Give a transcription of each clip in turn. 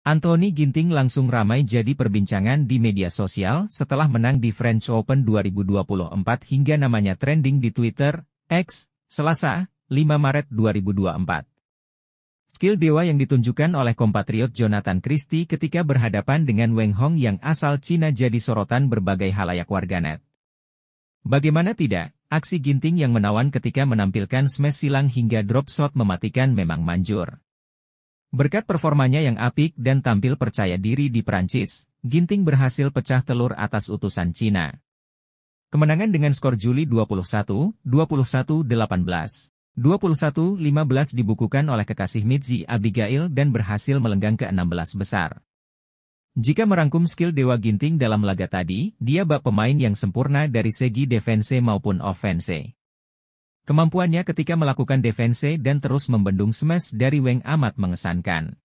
Anthony Ginting langsung ramai jadi perbincangan di media sosial setelah menang di French Open 2024 hingga namanya trending di Twitter, X, Selasa, 5 Maret 2024. Skill dewa yang ditunjukkan oleh kompatriot Jonathan Christie ketika berhadapan dengan Weng Hong yang asal Cina jadi sorotan berbagai halayak warganet. Bagaimana tidak, aksi Ginting yang menawan ketika menampilkan smash silang hingga drop shot mematikan memang manjur. Berkat performanya yang apik dan tampil percaya diri di Prancis, Ginting berhasil pecah telur atas utusan Cina. Kemenangan dengan skor Juli 21, 21-18, 21-15 dibukukan oleh kekasih Mitzi Abigail dan berhasil melenggang ke 16 besar. Jika merangkum skill Dewa Ginting dalam laga tadi, dia bak pemain yang sempurna dari segi defense maupun offense. Kemampuannya ketika melakukan defense dan terus membendung smash dari Weng amat mengesankan.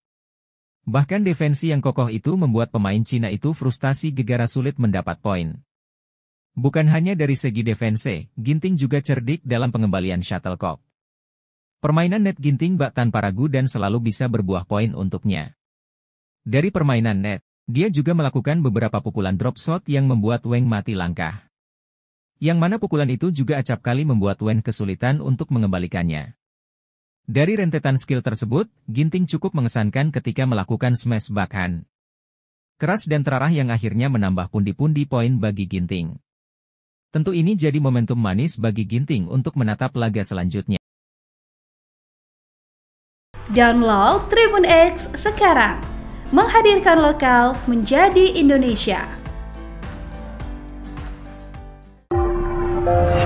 Bahkan defensi yang kokoh itu membuat pemain Cina itu frustasi gegara sulit mendapat poin. Bukan hanya dari segi defense, Ginting juga cerdik dalam pengembalian shuttlecock. Permainan net Ginting bak tanpa ragu dan selalu bisa berbuah poin untuknya. Dari permainan net, dia juga melakukan beberapa pukulan drop shot yang membuat Weng mati langkah. Yang mana pukulan itu juga acap kali membuat Wen kesulitan untuk mengembalikannya. Dari rentetan skill tersebut, Ginting cukup mengesankan ketika melakukan smash backhand. Keras dan terarah yang akhirnya menambah pundi-pundi poin bagi Ginting. Tentu ini jadi momentum manis bagi Ginting untuk menatap laga selanjutnya. Download Tribun X sekarang, menghadirkan lokal menjadi Indonesia. You.